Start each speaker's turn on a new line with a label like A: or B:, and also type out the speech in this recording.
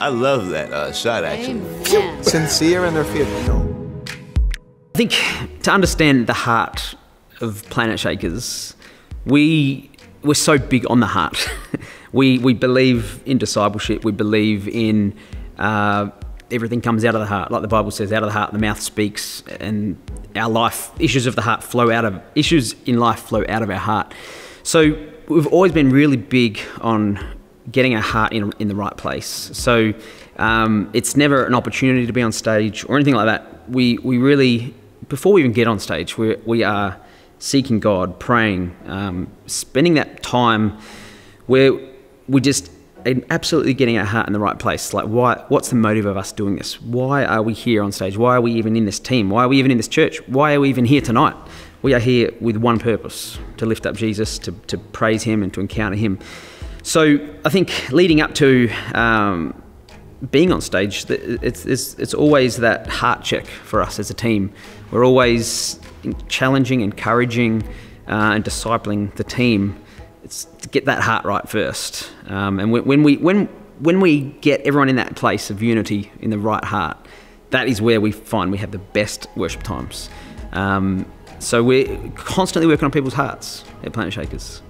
A: I love that uh, shot, actually.
B: Amen.
C: Sincere in their faith. No.
D: I think to understand the heart of Planetshakers, we we're so big on the heart. we we believe in discipleship. We believe in uh, everything comes out of the heart, like the Bible says, out of the heart the mouth speaks, and our life issues of the heart flow out of issues in life flow out of our heart. So we've always been really big on getting our heart in, in the right place. So um, it's never an opportunity to be on stage or anything like that. We, we really, before we even get on stage, we, we are seeking God, praying, um, spending that time where we just absolutely getting our heart in the right place. Like, why? What's the motive of us doing this? Why are we here on stage? Why are we even in this team? Why are we even in this church? Why are we even here tonight? We are here with one purpose: to lift up Jesus, to, to praise Him, and to encounter Him. So, I think leading up to um, being on stage, it's, it's, it's always that heart check for us as a team. We're always challenging, encouraging, uh, and discipling the team it's to get that heart right first. Um, and when, when, we when when we get everyone in that place of unity in the right heart, that is where we find we have the best worship times. Um, so we're constantly working on people's hearts at Planetshakers.